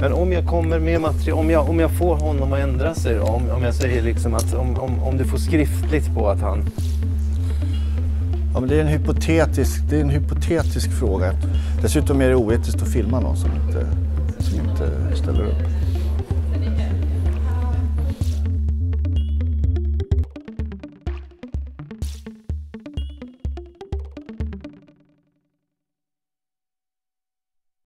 Men om jag kommer med material, om jag, om jag får honom att ändra sig då, om, om jag säger liksom att om, om, om du får skriftligt på att han... Ja, men det, är en hypotetisk, det är en hypotetisk fråga. Dessutom är det oetiskt att filma någon som inte, som inte ställer upp.